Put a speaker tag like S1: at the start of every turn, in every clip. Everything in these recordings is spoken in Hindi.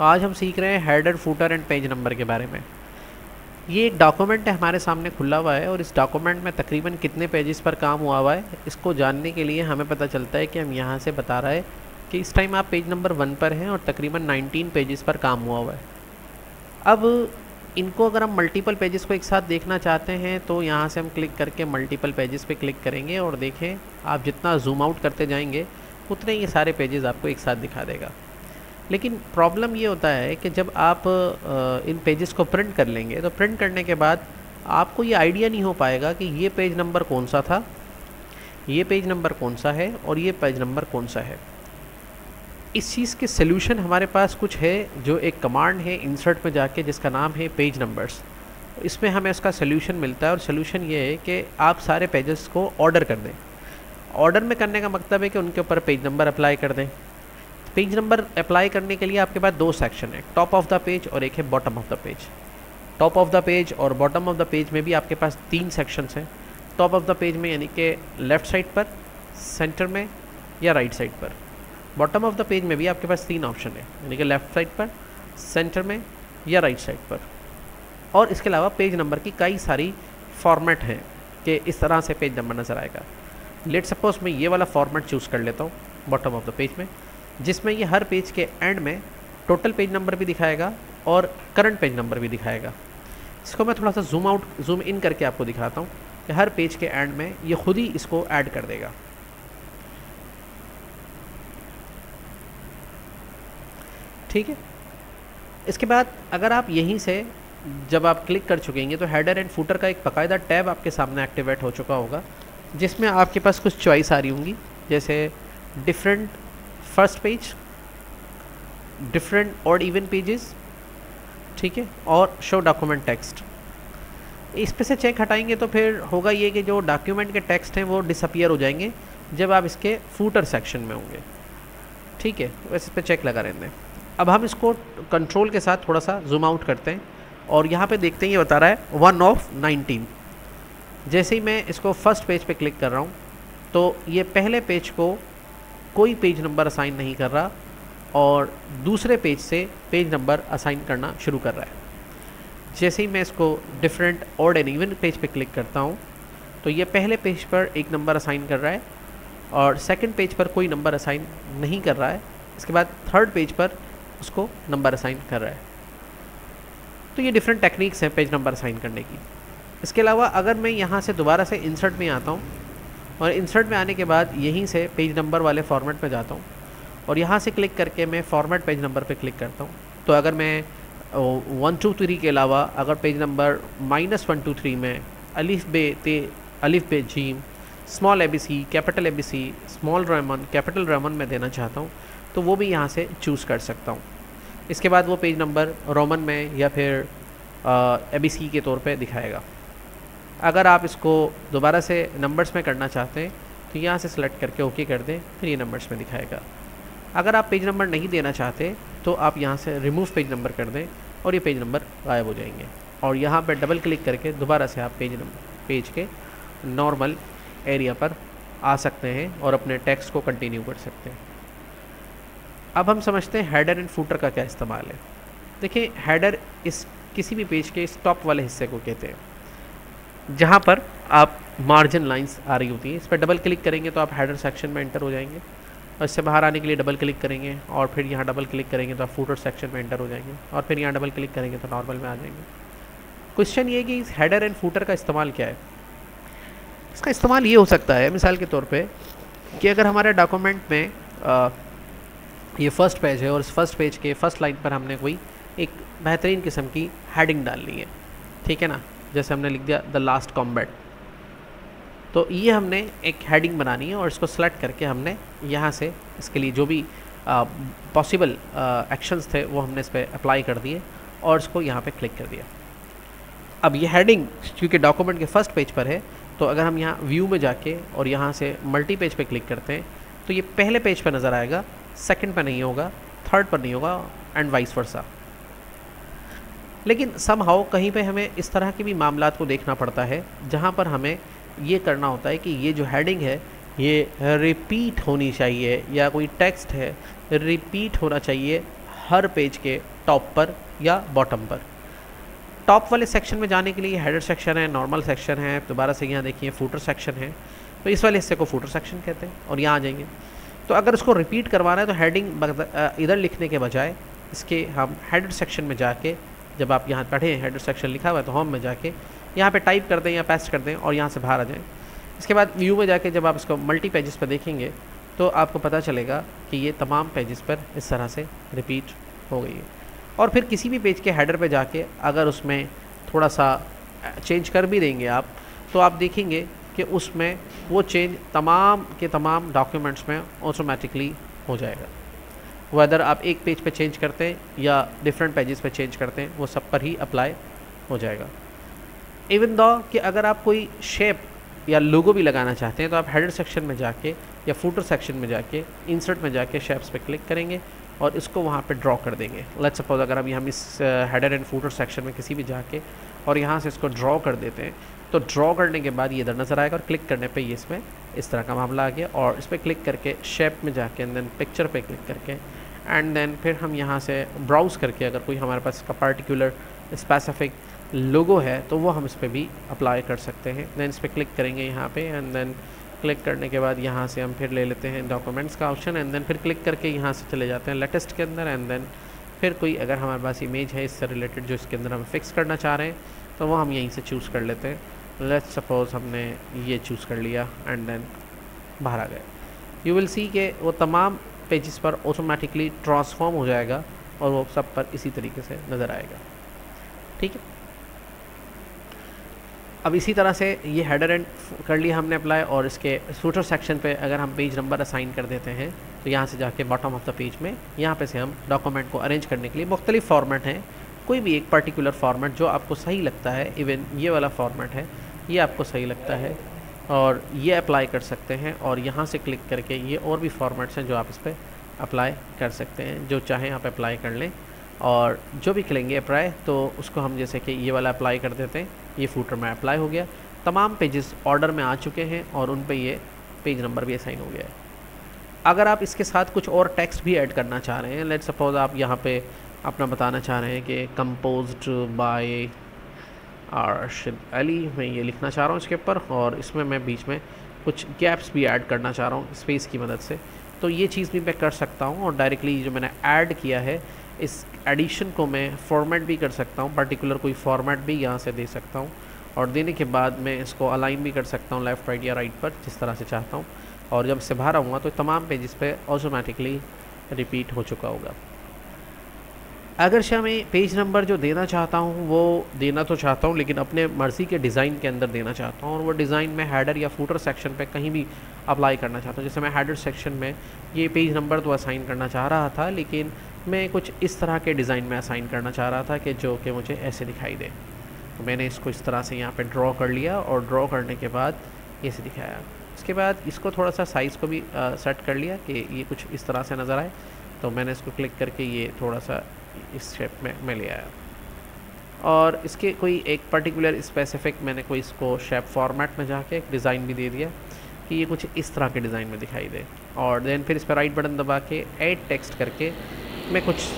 S1: आज हम सीख रहे हैं header footer and page number के बारे में। ये एक डॉक्यूमेंट है हमारे सामने खुला हुआ है और इस डॉक्यूमेंट में तकरीबन कितने पेजेस पर काम हुआ हुआ है, इसको जानने के लिए हमें पता चलता है कि हम यहाँ से बता रहे हैं कि इस टाइम आप पेज नंबर वन पर हैं और तकरीबन 19 पेजेस पर काम हुआ हुआ है। अब इनको अगर हम मल्टीपल पेजेस को एक साथ देखना चाहते हैं तो यहाँ से हम क्लिक करके मल्टीपल पेजेस पे क्लिक करेंगे और देखें, आप जितना जूम आउट करते जाएँगे, उतने ये सारे पेजेस आपको एक साथ दिखा देगा। लेकिन प्रॉब्लम ये होता है कि जब आप इन पेजेस को प्रिंट कर लेंगे तो प्रिंट करने के बाद आपको ये आइडिया नहीं हो पाएगा कि ये पेज नंबर कौन सा था, ये पेज नंबर कौन सा है और ये पेज नंबर कौन सा है। इस चीज़ के सोल्यूशन हमारे पास कुछ है जो एक कमांड है इंसर्ट में जाके जिसका नाम है पेज नंबर्स इसमें हमें उसका सोल्यूशन मिलता है और सोल्यूशन ये है कि आप सारे पेजेस को ऑर्डर कर दें। ऑर्डर में करने का मतलब है कि उनके ऊपर पेज नंबर अप्लाई कर दें। पेज नंबर अप्लाई करने के लिए आपके पास दो सेक्शन है। टॉप ऑफ़ द पेज और एक है bottom of the page top of the page और बॉटम ऑफ़ द पेज में भी आपके पास तीन सेक्शंस हैं। टॉप ऑफ़ द पेज में यानी कि लेफ़्ट साइड पर सेंटर में या राइट right साइड पर। बॉटम ऑफ़ द पेज में भी आपके पास तीन ऑप्शन है। यानी कि लेफ़्ट साइड पर सेंटर में या राइट right साइड पर। और इसके अलावा पेज नंबर की कई सारी फॉर्मेट हैं कि इस तरह से पेज नंबर नज़र आएगा। लेट सपोज़ मैं ये वाला फॉर्मेट चूज़ कर लेता हूँ बॉटम ऑफ़ द पेज में। जिसमें ये हर पेज के एंड में टोटल पेज नंबर भी दिखाएगा और करंट पेज नंबर भी दिखाएगा। इसको मैं थोड़ा सा जूम आउट जूम इन करके आपको दिखाता हूँ कि हर पेज के एंड में ये खुद ही इसको ऐड कर देगा। ठीक है? इसके बाद अगर आप यहीं से जब आप क्लिक कर चुकेंगे तो हेडर एंड फूटर का एक बाकायदा टैब आपके सामने एक्टिवेट हो चुका होगा, जिसमें आपके पास कुछ चॉइस आ रही होंगी, जैसे डिफरेंट फ़र्स्ट पेज डिफरेंट और इवन पेजेस ठीक है, और शो डॉक्यूमेंट टेक्स्ट इस पे से चेक हटाएँगे तो फिर होगा ये कि जो डॉक्यूमेंट के टेक्स्ट हैं वो डिसअपियर हो जाएँगे जब आप इसके फूटर सेक्शन में होंगे. ठीक है, वैसे पे चेक लगा रहते हैं अब हम इसको कंट्रोल के साथ थोड़ा सा जूम आउट करते हैं और यहाँ पे देखते हैं, ये बता रहा है वन ऑफ़ नाइनटीन जैसे ही मैं इसको फ़र्स्ट पेज पे क्लिक कर रहा हूँ तो ये पहले पेज को कोई पेज नंबर असाइन नहीं कर रहा और दूसरे पेज से पेज नंबर असाइन करना शुरू कर रहा है। जैसे ही मैं इसको different odd and even page पे क्लिक करता हूँ तो ये पहले पेज पर एक नंबर असाइन कर रहा है और सेकंड पेज पर कोई नंबर असाइन नहीं कर रहा है। इसके बाद थर्ड पेज पर उसको नंबर असाइन कर रहा है। तो ये डिफरेंट टेक्निक्स हैं पेज नंबर असाइन करने की। इसके अलावा अगर मैं यहाँ से दोबारा से इंसर्ट में आता हूँ और इंसर्ट में आने के बाद यहीं से पेज नंबर वाले फॉर्मेट में जाता हूँ। और यहाँ से क्लिक करके मैं फॉर्मेट पेज नंबर पे क्लिक करता हूँ। तो अगर मैं वन टू थ्री के अलावा अगर page number minus one two three में अलिफ बे ते अलिफ बे gym small A B C capital A B C small roman capital roman में देना चाहता हूँ तो वो भी यहाँ से चूज़ कर सकता हूँ। इसके बाद वो पेज नंबर रोमन में या फिर ए बी सी के तौर पे दिखाएगा। अगर आप इसको दोबारा से नंबर्स में करना चाहते हैं तो यहाँ से सेलेक्ट करके ओके कर दें, फिर ये नंबर्स में दिखाएगा। अगर आप पेज नंबर नहीं देना चाहते तो आप यहाँ से रिमूव पेज नंबर कर दें और ये पेज नंबर गायब हो जाएँगे। और यहाँ पर डबल क्लिक करके दोबारा से आप पेज नंबर पेज के नॉर्मल एरिया पर आ सकते हैं और अपने टेक्स्ट को कंटिन्यू कर सकते हैं। अब हम समझते हैं हेडर एंड फूटर का क्या इस्तेमाल है। देखिए हेडर इस किसी भी पेज के इस टॉप वाले हिस्से को कहते हैं। जहाँ पर आप मार्जिन लाइंस आ रही होती हैं। इस पर डबल क्लिक करेंगे तो आप हेडर सेक्शन में एंटर हो जाएँगे। और इससे बाहर आने के लिए डबल क्लिक करेंगे और फिर यहाँ डबल क्लिक करेंगे तो आप फूटर सेक्शन में एंटर हो जाएँगे। और फिर यहाँ डबल क्लिक करेंगे तो नॉर्मल में आ जाएँगे। क्वेश्चन ये कि इस हेडर एंड फूटर का इस्तेमाल क्या है? इसका इस्तेमाल ये हो सकता है मिसाल के तौर पे कि अगर हमारे डॉक्यूमेंट में आ, ये फ़र्स्ट पेज है और इस फ़र्स्ट पेज के फ़र्स्ट लाइन पर हमने कोई एक बेहतरीन किस्म की हेडिंग डालनी है। ठीक है ना? जैसे हमने लिख दिया, द लास्ट कॉम्बैट. तो ये हमने एक हेडिंग बनानी है और इसको सेलेक्ट करके हमने यहाँ से इसके लिए जो भी पॉसिबल एक्शंस थे, वो हमने इस पर अप्लाई कर दिए और इसको यहाँ पे क्लिक कर दिया। अब ये हेडिंग क्योंकि डॉक्यूमेंट के फ़र्स्ट पेज पर है तो अगर हम यहाँ व्यू में जाके और यहाँ से मल्टी पेज पे क्लिक करते हैं तो ये पहले पेज पर नज़र आएगा, सेकंड पर नहीं होगा, थर्ड पर नहीं होगा, एंड वाइस वर्सा। लेकिन सम हाउ कहीं पे हमें इस तरह के भी मामला को देखना पड़ता है, जहाँ पर हमें ये करना होता है कि ये जो हेडिंग है, ये रिपीट होनी चाहिए या कोई टेक्स्ट है रिपीट होना चाहिए हर पेज के टॉप पर या बॉटम पर। टॉप वाले सेक्शन में जाने के लिए हेडर सेक्शन है नॉर्मल सेक्शन है, दोबारा से यहाँ देखिए फूटर सेक्शन है तो इस वाले हिस्से को फूटर सेक्शन कहते हैं और यहाँ आ जाएँगे। तो अगर उसको रिपीट करवाना है तो हेडिंग इधर लिखने के बजाय इसके हम हेडर सेक्शन में जाके जब आप यहाँ पढ़े हेडर सेक्शन लिखा हुआ है तो होम में जाके यहाँ पे टाइप कर दें या पेस्ट कर दें और यहाँ से बाहर आ जाएँ। इसके बाद व्यू में जाके जब आप इसको मल्टी पेजेस पर देखेंगे तो आपको पता चलेगा कि ये तमाम पेजेस पर इस तरह से रिपीट हो गई है। और फिर किसी भी पेज के हेडर पे जाके अगर उसमें थोड़ा सा चेंज कर भी देंगे आप तो आप देखेंगे कि उसमें वो चेंज तमाम के तमाम डॉक्यूमेंट्स में ऑटोमेटिकली हो जाएगा। वेदर आप एक पेज पे चेंज करते हैं या डिफरेंट पेजेस पे चेंज करते हैं, वो सब पर ही अप्लाई हो जाएगा। इवन दो कि अगर आप कोई शेप या लोगो भी लगाना चाहते हैं तो आप हेडर सेक्शन में जाके या फूटर सेक्शन में जाके इंसर्ट में जाके शेप्स पे क्लिक करेंगे और इसको वहाँ पे ड्रॉ कर देंगे। लेट सपोज़ अगर अभी हम इस हेडर एंड फूटर सेक्शन में किसी भी जाके और यहाँ से इसको ड्रॉ कर देते हैं तो ड्रॉ करने के बाद ये इधर नज़र आएगा और क्लिक करने पे ये इसमें इस तरह का मामला आ गया और इस पर क्लिक करके शेप में जाके एंड देन पिक्चर पे क्लिक करके एंड देन फिर हम यहाँ से ब्राउज़ करके अगर कोई हमारे पास इसका पार्टिकुलर स्पेसिफिक लोगो है तो वो हम इस पर भी अप्लाई कर सकते हैं। दैन इस पर क्लिक करेंगे यहाँ पे एंड देन क्लिक करने के बाद यहाँ से हम फिर ले लेते हैं डॉक्यूमेंट्स का ऑप्शन एंड देन फिर क्लिक करके यहाँ से चले जाते हैं लेटेस्ट के अंदर एंड देन फिर कोई अगर हमारे पास इमेज है इससे रिलेटेड जो इसके अंदर हम फिक्स करना चाह रहे हैं तो वो हम यहीं से चूज़ कर लेते हैं। लेट्स सपोज़ हमने ये चूज़ कर लिया एंड देन बाहर आ गए। यू विल सी के वो तमाम पेजेस पर ऑटोमेटिकली ट्रांसफॉर्म हो जाएगा और वो सब पर इसी तरीके से नज़र आएगा। ठीक है? अब इसी तरह से ये हेडर एंड कर लिया हमने अप्लाई और इसके फूटर सेक्शन पे अगर हम पेज नंबर असाइन कर देते हैं तो यहाँ से जाके बॉटम ऑफ़ द पेज में यहाँ पे से हम डॉक्यूमेंट को अरेंज करने के लिए मुख्तलिफ़ फॉर्मेट हैं। कोई भी एक पर्टिकुलर फॉर्मेट जो आपको सही लगता है इवन ये वाला फॉर्मेट है, ये आपको सही लगता है। और ये अप्लाई कर सकते हैं और यहाँ से क्लिक करके ये और भी फॉर्मेट्स हैं जो आप इस पर अप्लाई कर सकते हैं, जो चाहें आप अप्लाई कर लें। और जो भी करेंगे अप्लाई तो उसको हम जैसे कि ये वाला अप्लाई कर देते हैं। ये फूटर में अप्लाई हो गया। तमाम पेजेस ऑर्डर में आ चुके हैं और उन पे ये पेज नंबर भी असाइन हो गया है। अगर आप इसके साथ कुछ और टेक्स्ट भी ऐड करना चाह रहे हैं लेट सपोज़ आप यहाँ पे अपना बताना चाह रहे हैं कि कंपोज बाय आरशिद अली, मैं ये लिखना चाह रहा हूँ इसके ऊपर, और इसमें मैं बीच में कुछ गैप्स भी ऐड करना चाह रहा हूँ स्पेस की मदद से। तो ये चीज़ भी मैं कर सकता हूँ, और डायरेक्टली जो मैंने ऐड किया है, इस एडिशन को मैं फॉर्मेट भी कर सकता हूँ पर्टिकुलर कोई फॉर्मेट भी यहाँ से दे सकता हूँ, और देने के बाद मैं इसको अलाइन भी कर सकता हूँ लेफ़्ट राइट या राइट पर, जिस तरह से चाहता हूँ। और जब से बाहर आऊँगा तो तमाम पेजेस पे ऑटोमेटिकली रिपीट हो चुका होगा। अगर शाह मैं पेज नंबर जो देना चाहता हूँ, वो देना तो चाहता हूँ, लेकिन अपने मर्ज़ी के डिज़ाइन के अंदर देना चाहता हूँ और वो डिज़ाइन मैं हेडर या फूटर सेक्शन पे कहीं भी अप्लाई करना चाहता हूँ। जैसे मैं हेडर सेक्शन में ये पेज नंबर तो असाइन करना चाह रहा था, लेकिन मैं कुछ इस तरह के डिज़ाइन में असाइन करना चाह रहा था कि जो कि मुझे ऐसे दिखाई दे। तो मैंने इसको इस तरह से यहाँ पर ड्रॉ कर लिया और ड्रॉ करने के बाद ऐसे दिखाया। उसके बाद इसको थोड़ा सा साइज़ को भी सेट कर लिया कि ये कुछ इस तरह से नज़र आए। तो मैंने इसको क्लिक करके ये थोड़ा सा इस शेप में, मैं ले आया और इसके कोई एक पर्टिकुलर स्पेसिफिक मैंने कोई इसको शेप फॉर्मेट में जाके एक डिज़ाइन भी दे दिया कि ये कुछ इस तरह के डिज़ाइन में दिखाई दे। और देन फिर इस पर राइट बटन दबा के ऐड टेक्स्ट करके मैं कुछ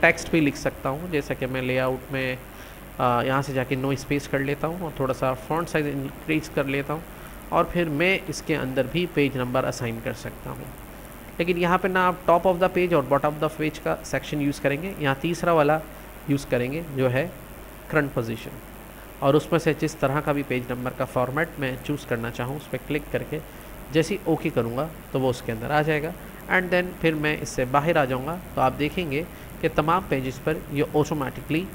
S1: टेक्स्ट भी लिख सकता हूँ। जैसा कि मैं लेआउट में यहाँ से जाके नो स्पेस कर लेता हूँ और थोड़ा सा फ्रंट साइज़ इंक्रीज कर लेता हूँ और फिर मैं इसके अंदर भी पेज नंबर असाइन कर सकता हूँ। लेकिन यहाँ पे ना आप टॉप ऑफ़ द पेज और बॉटम ऑफ़ द पेज का सेक्शन यूज़ करेंगे। यहाँ तीसरा वाला यूज़ करेंगे, जो है करंट पोजीशन और उसमें से जिस तरह का भी पेज नंबर का फॉर्मेट मैं चूज़ करना चाहूँ, उस पर क्लिक करके जैसे ओके करूँगा तो वो उसके अंदर आ जाएगा। एंड देन फिर मैं इससे बाहर आ जाऊँगा तो आप देखेंगे कि तमाम पेजेस पर ये ऑटोमेटिकली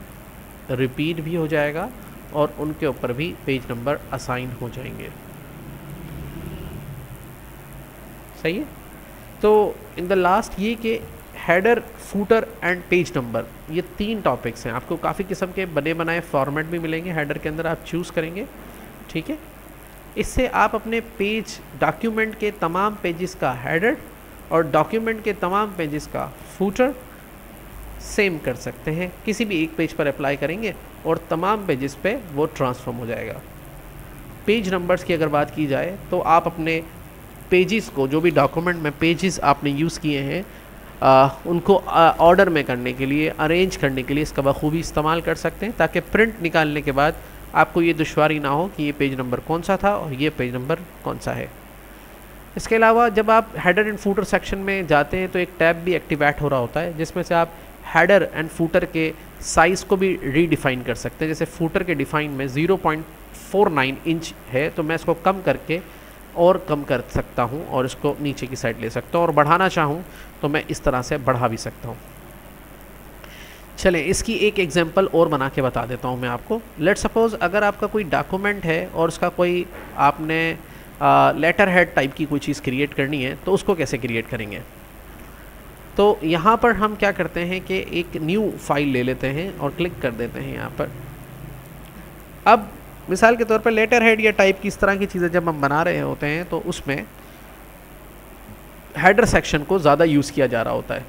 S1: रिपीट भी हो जाएगा और उनके ऊपर भी पेज नंबर असाइन हो जाएँगे। सही है? तो इन द लास्ट ये कि header footer and page number ये तीन टॉपिक्स हैं। आपको काफ़ी किस्म के बने बनाए फॉर्मेट भी मिलेंगे हेडर के अंदर आप चूज़ करेंगे, ठीक है? इससे आप अपने पेज डॉक्यूमेंट के तमाम पेजेस का हेडर और डॉक्यूमेंट के तमाम पेजेस का फूटर सेम कर सकते हैं। किसी भी एक पेज पर अप्लाई करेंगे और तमाम पेजेस पे वो ट्रांसफॉर्म हो जाएगा। पेज नंबर्स की अगर बात की जाए तो आप अपने पेजेस को जो भी डॉक्यूमेंट में पेजेस आपने यूज़ किए हैं आ, उनको ऑर्डर में करने के लिए अरेंज करने के लिए इसका बखूबी इस्तेमाल कर सकते हैं ताकि प्रिंट निकालने के बाद आपको ये दुशारी ना हो कि ये पेज नंबर कौन सा था और ये पेज नंबर कौन सा है। इसके अलावा जब आप हेडर एंड फूटर सेक्शन में जाते हैं तो एक टैब भी एक्टिवेट हो रहा होता है जिसमें से आप हेडर एंड फूटर के साइज़ को भी रीडिफाइन कर सकते हैं। जैसे फूटर के डिफाइन में 0.49 इंच है तो मैं इसको कम करके और कम कर सकता हूँ और इसको नीचे की साइड ले सकता हूँ और बढ़ाना चाहूँ तो मैं इस तरह से बढ़ा भी सकता हूँ। चलें, इसकी एक एग्जांपल और बना के बता देता हूँ मैं आपको। लेट सपोज़ अगर आपका कोई डॉक्यूमेंट है और उसका कोई आपने लेटर हेड टाइप की कोई चीज़ क्रिएट करनी है तो उसको कैसे क्रिएट करेंगे? तो यहाँ पर हम क्या करते हैं कि एक न्यू फ़ाइल ले लेते हैं और क्लिक कर देते हैं यहाँ पर। अब मिसाल के तौर पर लेटर हेड या टाइप की इस तरह की चीज़ें जब हम बना रहे होते हैं तो उसमें हेडर सेक्शन को ज़्यादा यूज़ किया जा रहा होता है।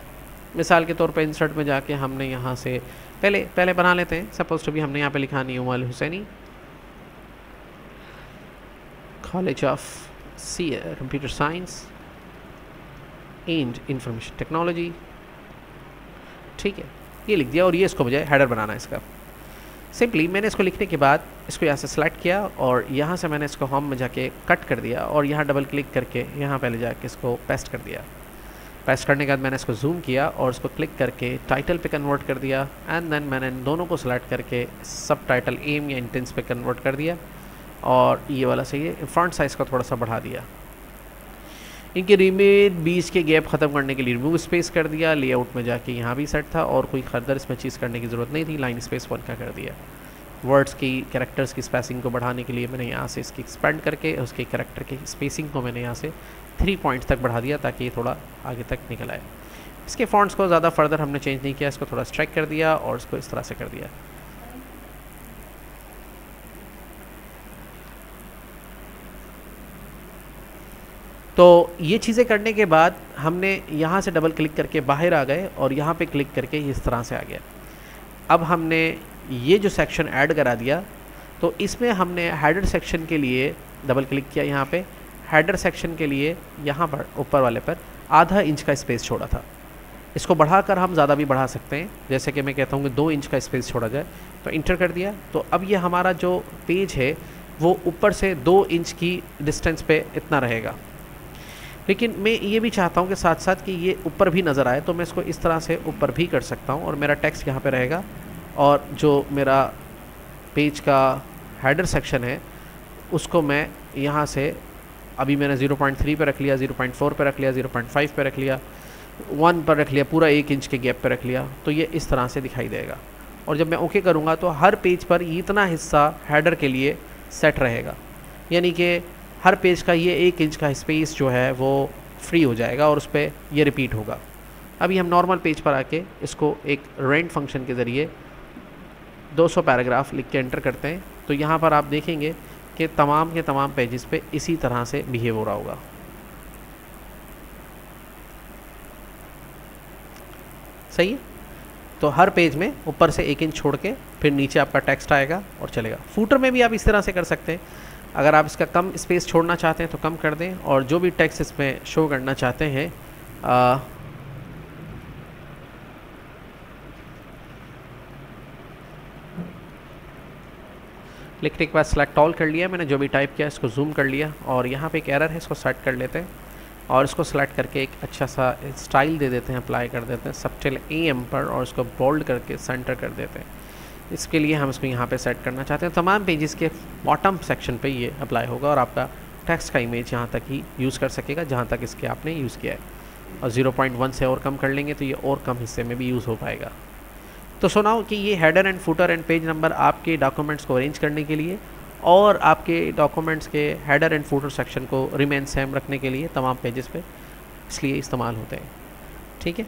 S1: मिसाल के तौर पर इंसर्ट में जाके हमने यहाँ से, पहले पहले बना लेते हैं। सपोज़ टू भी हमने यहाँ पे लिखा नहीं Umal Husaini. College of C computer science and information technology. ठीक है, ये लिख दिया और ये इसको बजाय हेडर बनाना है इसका। सिंपली मैंने इसको लिखने के बाद इसको यहाँ से सेलेक्ट किया और यहाँ से मैंने इसको होम में जाके कट कर दिया और यहाँ डबल क्लिक करके यहाँ पहले जाके इसको पेस्ट कर दिया। पेस्ट करने के बाद मैंने इसको जूम किया और उसको क्लिक करके टाइटल पे कन्वर्ट कर दिया एंड देन मैंने इन दोनों को सिलेक्ट करके सब टाइटल एम या इंटेंस पे कन्वर्ट कर दिया और ये वाला सही है फ्रंट साइज़ का थोड़ा सा बढ़ा दिया। इनके रिमेन बीच के गैप ख़त्म करने के लिए रिमूव स्पेस कर दिया लेआउट में जाके यहाँ भी सेट था और कोई फर्दर इसमें चीज़ करने की ज़रूरत नहीं थी लाइन स्पेस वन का कर दिया। वर्ड्स की कैरेक्टर्स की स्पेसिंग को बढ़ाने के लिए मैंने यहाँ से इसकी एक्सपेंड करके, उसके कैरेक्टर की स्पेसिंग को मैंने यहाँ से थ्री पॉइंट्स तक बढ़ा दिया ताकि ये थोड़ा आगे तक निकल आए। इसके फॉन्ट्स को ज़्यादा फर्दर हमने चेंज नहीं किया, इसको थोड़ा स्ट्राइक कर दिया और इसको इस तरह से कर दिया। तो ये चीज़ें करने के बाद हमने यहाँ से डबल क्लिक करके बाहर आ गए और यहाँ पे क्लिक करके इस तरह से आ गया। अब हमने ये जो सेक्शन ऐड करा दिया तो इसमें हमने हेडर सेक्शन के लिए डबल क्लिक किया यहाँ पे। हेडर सेक्शन के लिए यहाँ पर, ऊपर वाले पर आधा इंच का स्पेस छोड़ा था। इसको बढ़ाकर हम ज़्यादा भी बढ़ा सकते हैं। जैसे कि मैं कहता हूँ कि दो इंच का स्पेस छोड़ा जाए तो इंटर कर दिया। तो अब ये हमारा जो पेज है, वो ऊपर से दो इंच की डिस्टेंस पे इतना रहेगा। लेकिन मैं ये भी चाहता हूँ कि साथ साथ कि ये ऊपर भी नज़र आए तो मैं इसको इस तरह से ऊपर भी कर सकता हूँ और मेरा टेक्स्ट यहाँ पे रहेगा और जो मेरा पेज का हेडर सेक्शन है, उसको मैं यहाँ से अभी मैंने 0.3 पे रख लिया 0.4 पे रख लिया 0.5 पे रख लिया वन पर रख लिया, पूरा एक इंच के गैप पर रख लिया तो ये इस तरह से दिखाई देगा। और जब मैं ओके करूँगा तो हर पेज पर इतना हिस्सा हेडर के लिए सेट रहेगा। यानी कि हर पेज का ये एक इंच का स्पेस जो है वो फ्री हो जाएगा और उस पर यह रिपीट होगा। अभी हम नॉर्मल पेज पर आके इसको एक रेंट फ़ंक्शन के ज़रिए 200 पैराग्राफ लिख के एंटर करते हैं। तो यहाँ पर आप देखेंगे कि तमाम के तमाम पेजेस पे इसी तरह से बिहेव हो रहा होगा। सही है? तो हर पेज में ऊपर से एक इंच छोड़ के फिर नीचे आपका टेक्स्ट आएगा और चलेगा। फूटर में भी आप इस तरह से कर सकते हैं। अगर आप इसका कम स्पेस छोड़ना चाहते हैं तो कम कर दें और जो भी टेक्स्ट इसमें शो करना चाहते हैं आ, लिखने के बाद सेलेक्ट ऑल कर लिया मैंने जो भी टाइप किया इसको जूम कर लिया और यहाँ पे एक एरर है इसको सेट कर लेते हैं और इसको सेलेक्ट करके एक अच्छा सा स्टाइल दे देते हैं अप्लाई कर देते हैं सबटिल ए एम पर और इसको बोल्ड करके सेंटर कर देते हैं। इसके लिए हम इसको यहाँ पे सेट करना चाहते हैं। तमाम पेजेस के बॉटम सेक्शन पे ये अप्लाई होगा और आपका टेक्स्ट का इमेज यहाँ तक ही यूज़ कर सकेगा, जहाँ तक इसके आपने यूज़ किया है। और 0.1 से और कम कर लेंगे तो ये और कम हिस्से में भी यूज़ हो पाएगा। तो सुनाओ कि ये header and footer and page number आपके डॉक्यूमेंट्स को अरेंज करने के लिए और आपके डॉक्यूमेंट्स के हेडर एंड फुटर सेक्शन को रिमेन सेम रखने के लिए तमाम पेजेस पे इसलिए इस्तेमाल होते हैं। ठीक है?